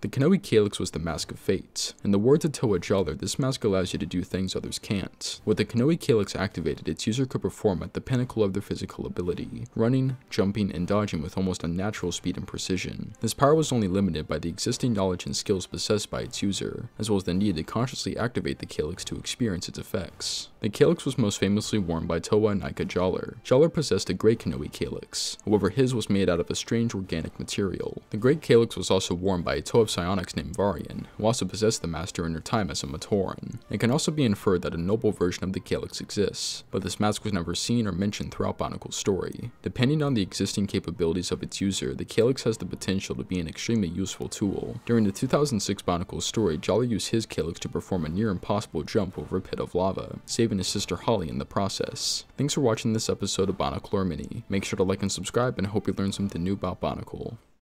The Kanohi Calix was the Mask of Fate. In the words of Toa Jaller, this mask allows you to do things others can't. With the Kanohi Calix activated, its user could perform at the pinnacle of their physical ability, running, jumping, and dodging with almost unnatural speed and precision. This power was only limited by the existing knowledge and skills possessed by its user, as well as the need to consciously activate the Calix to experience its effects. The Calix was most famously worn by Toa Inika Jaller. Jaller possessed a Great Kanohi Calix, however his was made out of a strange organic material. The Great Calix was also worn by Toa psionics named Varian, who also possessed the master in her time as a Matoran. It can also be inferred that a noble version of the Calix exists, but this mask was never seen or mentioned throughout Bionicle's story. Depending on the existing capabilities of its user, the Calix has the potential to be an extremely useful tool. During the 2006 Bionicle story, Jaller used his Calix to perform a near impossible jump over a pit of lava, saving his sister Hahli in the process. Thanks for watching this episode of Bionicle Lore Mini. Make sure to like and subscribe and hope you learned something new about Bionicle.